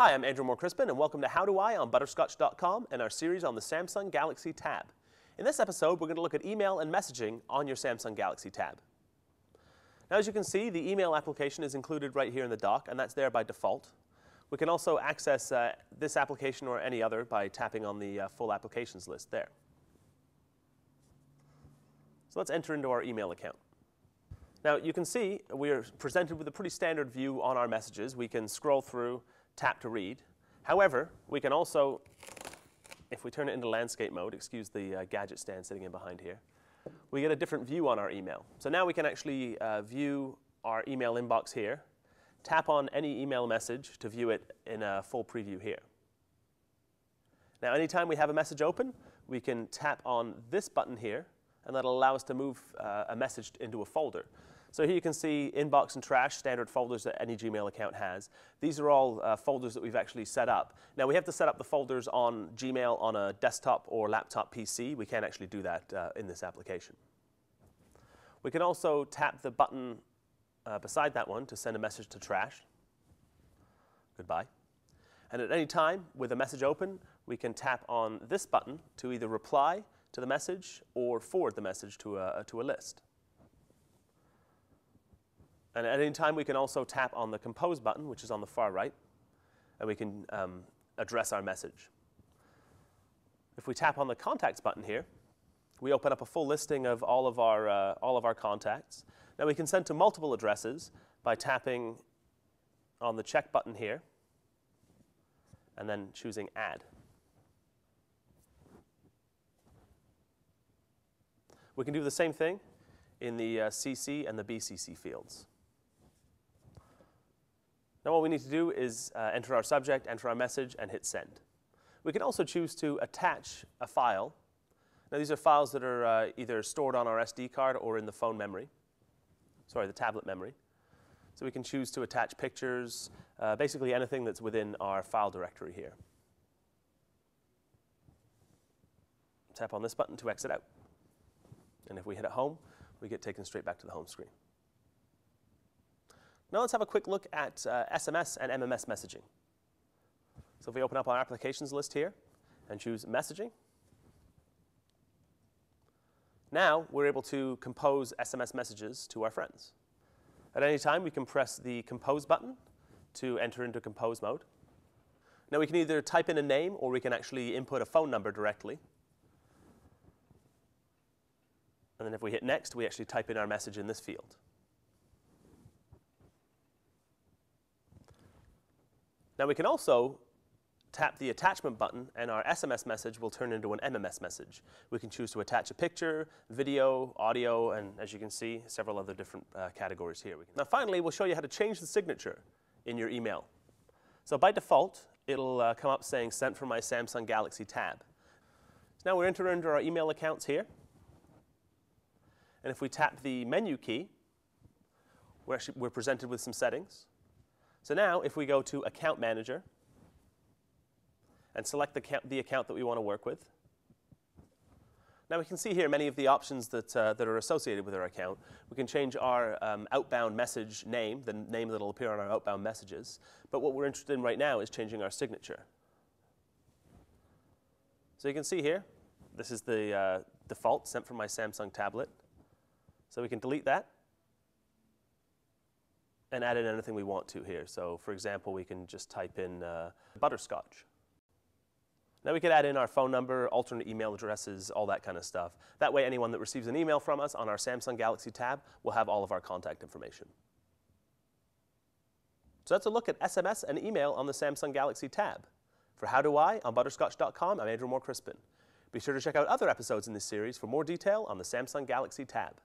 Hi, I'm Andrew Moore Crispin, and welcome to How Do I on Butterscotch.com and our series on the Samsung Galaxy Tab. In this episode, we're going to look at email and messaging on your Samsung Galaxy Tab. Now, as you can see, the email application is included right here in the dock, and that's there by default. We can also access uh, this application or any other by tapping on the uh, full applications list there. So let's enter into our email account. Now, you can see we are presented with a pretty standard view on our messages. We can scroll through, tap to read. However, we can also, if we turn it into landscape mode, excuse the uh, gadget stand sitting in behind here, we get a different view on our email. So now we can actually uh, view our email inbox here, tap on any email message to view it in a full preview here. Now, anytime we have a message open, we can tap on this button here, and that'll allow us to move uh, a message into a folder. So here you can see inbox and trash, standard folders that any Gmail account has. These are all uh, folders that we've actually set up. Now we have to set up the folders on Gmail on a desktop or laptop PC. We can't actually do that uh, in this application. We can also tap the button uh, beside that one to send a message to trash. Goodbye. And at any time, with a message open, we can tap on this button to either reply to the message or forward the message to a, to a list. And at any time, we can also tap on the Compose button, which is on the far right, and we can um, address our message. If we tap on the Contacts button here, we open up a full listing of all of our, uh, all of our contacts. Now we can send to multiple addresses by tapping on the check button here and then choosing Add. We can do the same thing in the uh, CC and the BCC fields. Now what we need to do is uh, enter our subject, enter our message, and hit send. We can also choose to attach a file. Now these are files that are uh, either stored on our SD card or in the phone memory, sorry, the tablet memory. So we can choose to attach pictures, uh, basically anything that's within our file directory here. Tap on this button to exit out. And if we hit it home, we get taken straight back to the home screen. Now let's have a quick look at uh, SMS and MMS messaging. So if we open up our applications list here and choose messaging, now we're able to compose SMS messages to our friends. At any time, we can press the compose button to enter into compose mode. Now we can either type in a name or we can actually input a phone number directly. And then if we hit next, we actually type in our message in this field. Now we can also tap the attachment button and our SMS message will turn into an MMS message. We can choose to attach a picture, video, audio, and as you can see, several other different uh, categories here. Now finally, we'll show you how to change the signature in your email. So by default, it'll uh, come up saying sent from my Samsung Galaxy tab. So now we're entering into our email accounts here. And if we tap the menu key, we're, actually, we're presented with some settings. So now if we go to Account Manager and select the, the account that we want to work with, now we can see here many of the options that, uh, that are associated with our account. We can change our um, outbound message name, the name that will appear on our outbound messages. But what we're interested in right now is changing our signature. So you can see here, this is the uh, default sent from my Samsung tablet. So we can delete that and add in anything we want to here. So for example, we can just type in uh, butterscotch. Now we could add in our phone number, alternate email addresses, all that kind of stuff. That way anyone that receives an email from us on our Samsung Galaxy tab will have all of our contact information. So that's a look at SMS and email on the Samsung Galaxy tab. For How Do I on Butterscotch.com, I'm Andrew Moore Crispin. Be sure to check out other episodes in this series for more detail on the Samsung Galaxy tab.